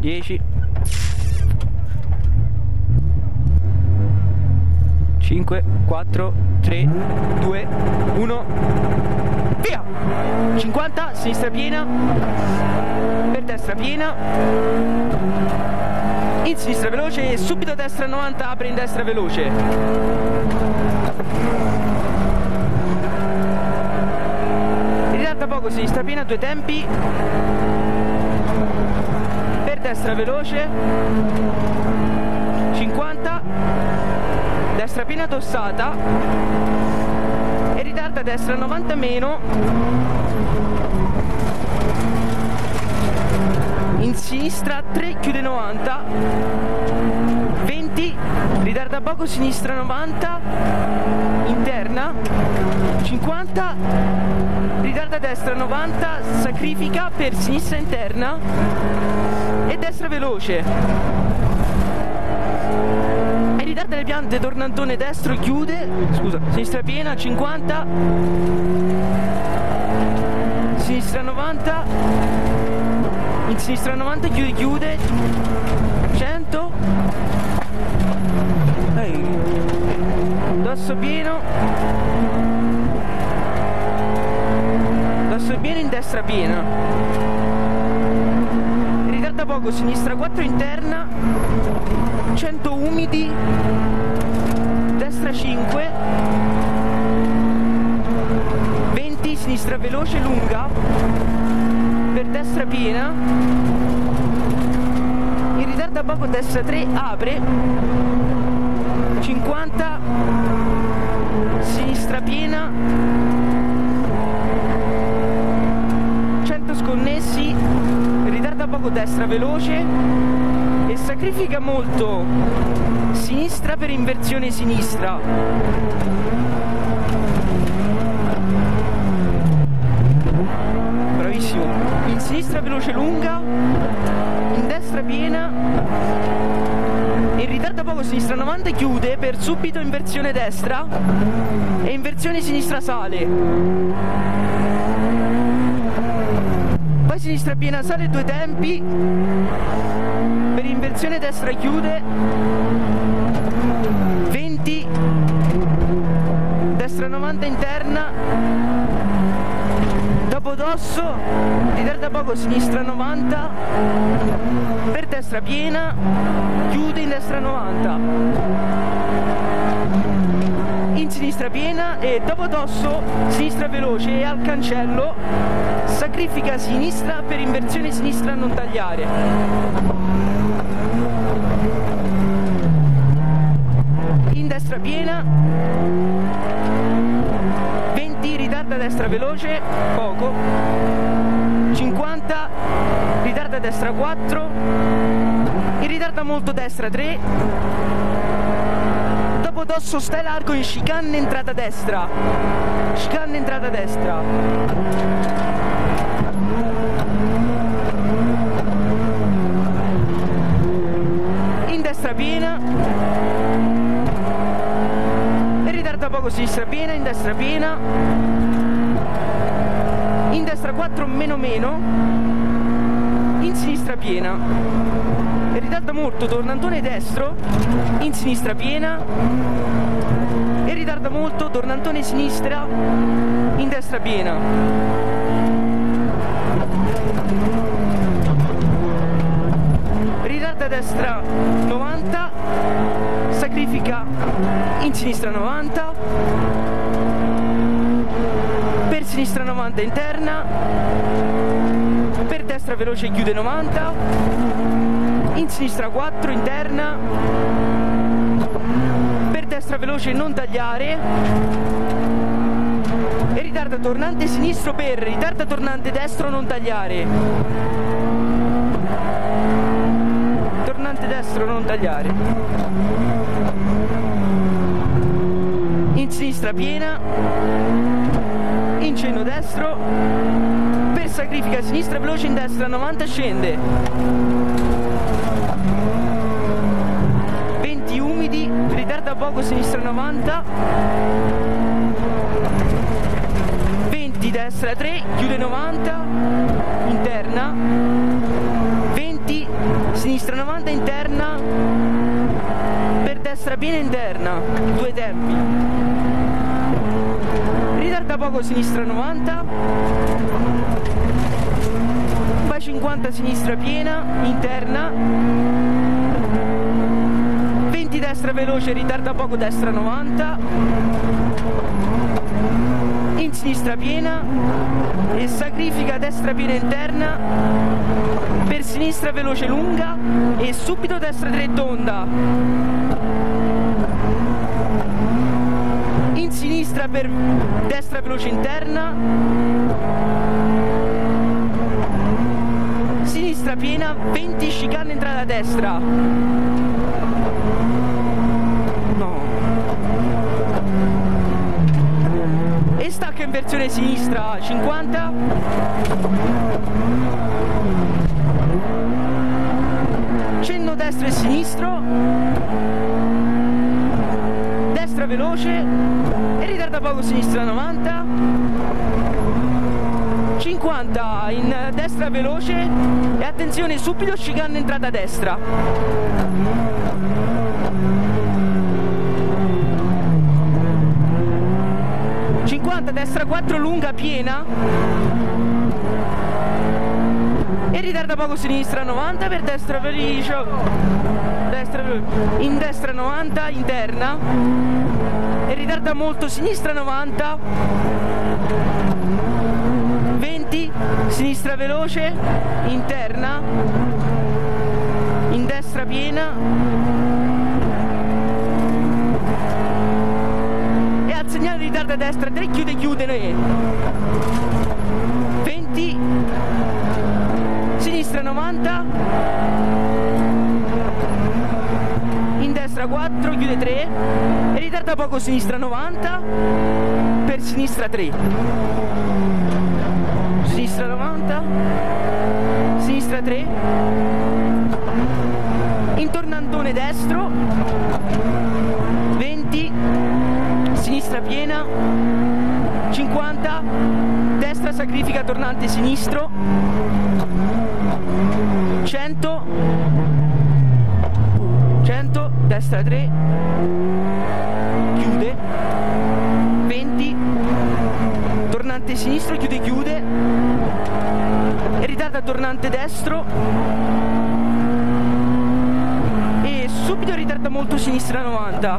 10 5 4 3 2 1 via! 50 sinistra piena. Per destra piena. In sinistra veloce subito destra 90 apre in destra veloce ritarda poco sinistra piena due tempi. Per destra veloce. 50 destra piena tossata e ritarda destra 90 meno. In sinistra 3 chiude 90 20 ritarda poco sinistra 90 interna 50 ritarda destra 90 sacrifica per sinistra interna e destra veloce. E ritarda le piante tornantone destro chiude scusa sinistra piena 50 sinistra 90 in sinistra 90 chiude chiude 100 Ehi. Dosso pieno. Dosso pieno in destra piena ritarda poco sinistra 4 interna 100 umidi. Destra 5 20 sinistra veloce lunga. Per destra piena. In ritarda poco destra 3 apre 50 sinistra piena. 100 sconnessi. Ritarda poco destra veloce. E sacrifica molto sinistra per inversione sinistra. Bravissimo. In sinistra veloce lunga. In destra piena ritarda poco sinistra 90 chiude per subito inversione destra e inversione sinistra sale. Poi sinistra piena sale due tempi per inversione destra chiude 20 destra 90 interna dopo dosso ritarda poco sinistra 90 per destra piena chiude in destra 90 in sinistra piena e dopo dosso sinistra veloce e al cancello sacrifica sinistra per inversione sinistra non tagliare. In destra piena 20 ritarda destra veloce poco. 50 ritarda destra 4 in ritarda molto destra 3 dopo dosso stai largo in chicane entrata destra. Chicane entrata destra. Destra piena. E ritarda poco sinistra piena in destra piena destra 4 meno meno in sinistra piena. Ritarda molto tornantone destro in sinistra piena. E ritarda molto tornantone sinistra in destra piena. Ritarda destra 90 sacrifica in sinistra 90 per sinistra 90 interna. Per destra veloce chiude 90 in sinistra 4 interna. Per destra veloce non tagliare. E ritarda tornante sinistro per ritarda tornante destro non tagliare. Tornante destro non tagliare. In sinistra piena cenno destro. Per sacrifica sinistra veloce in destra 90 scende. 20 umidi poco sinistra 90 20 destra 3 chiude 90 interna. 20 sinistra 90 interna. Per destra piena interna. Due tempi ritarda poco sinistra 90 vai 50 sinistra piena interna. 20 destra veloce ritarda poco destra 90 in sinistra piena. E sacrifica destra piena interna. Per sinistra veloce lunga. E subito destra 3 tonda sinistra per destra veloce interna. Sinistra piena 20 chicane entrata destra. In versione sinistra 50 cenno destro e sinistro. Destra veloce. e poco sinistra 90 50 in destra veloce. E attenzione subito chicane entrata destra. 50 destra 4 lunga piena. E ritarda poco sinistra 90 per destra felice destra, in destra 90 interna. E ritarda molto sinistra 90 20 sinistra veloce interna. In destra piena. Ritarda a destra 3 chiude chiude 20 sinistra 90 destra 4 chiude 3 e ritarda poco sinistra 90 per sinistra 3 sinistra 90 sinistra 3 in tornantone destro 20 sinistra piena, 50, destra sacrifica tornante sinistro, 100, 100, destra 3, chiude, 20, tornante sinistro, chiude, chiude, ritarda tornante destro, e subito ritarda molto sinistra 90.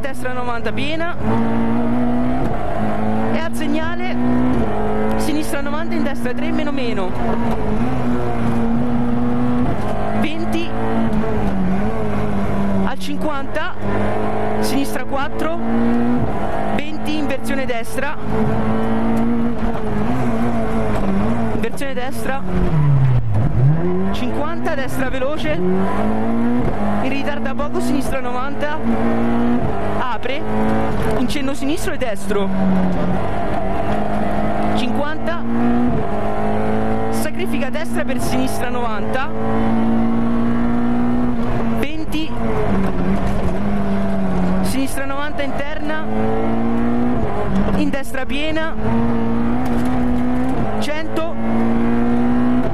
destra 90 piena. E al segnale sinistra 90 in destra 3 meno meno. 20 al 50 sinistra 4 20 inversione destra. Inversione destra. 50 destra veloce. In ritarda poco sinistra 90 apre. In cenno sinistro e destro 50 sacrifica destra per sinistra 90 20 sinistra 90 interna. In destra piena. 100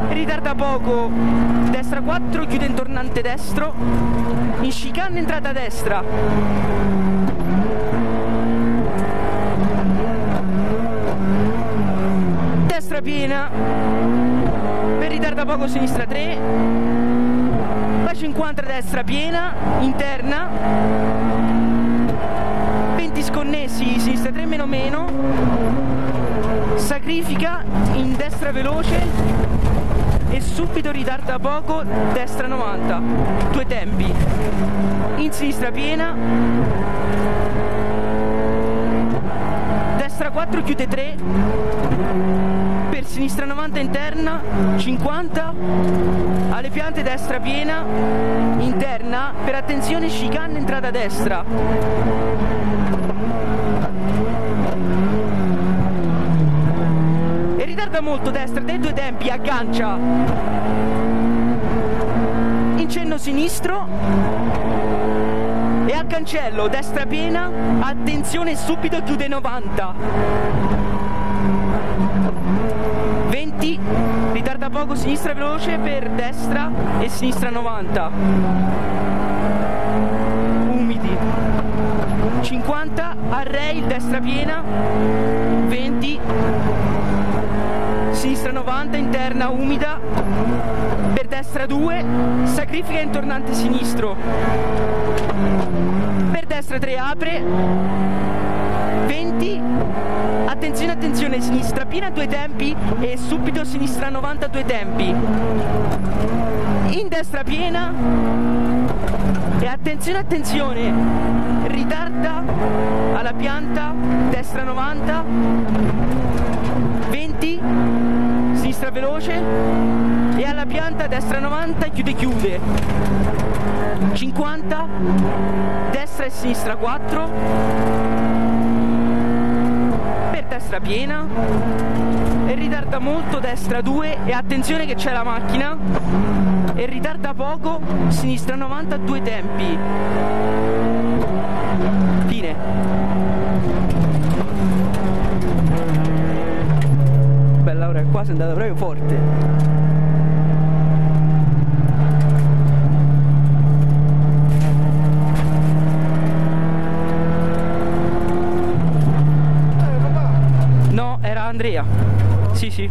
ritarda poco. Destra 4 chiude in tornante destro. In chicane entrata destra destra piena. Per ritarda poco sinistra 3 va 50 destra piena interna. 20 sconnessi sinistra 3 meno meno. Sacrifica in destra veloce e subito ritarda poco destra 90 due tempi. In sinistra piena 4 chiude 3 per sinistra 90 interna 50 alle piante destra piena interna. Per attenzione chicane entrata destra. Ritarda molto destra dei due tempi, aggancia. In cenno sinistro e al cancello destra piena attenzione subito chiude 90 20 ritarda poco sinistra veloce per destra e sinistra 90 umidi. 50 a rail destra piena. 20 sinistra 90 interna umida per destra 2 sacrifica in tornante sinistro. Per destra 3 apre 20 attenzione attenzione sinistra piena due tempi e subito sinistra 90 due tempi. In destra piena e attenzione attenzione ritarda alla pianta destra 90 20 sinistra veloce. E alla pianta destra 90 chiude chiude. 50 destra e sinistra 4 per destra piena. E ritarda molto destra 2 e attenzione che c'è la macchina. E ritarda poco. Sinistra 90 due tempi. Fine sei andata proprio forte No, era Andrea. Sì, sì.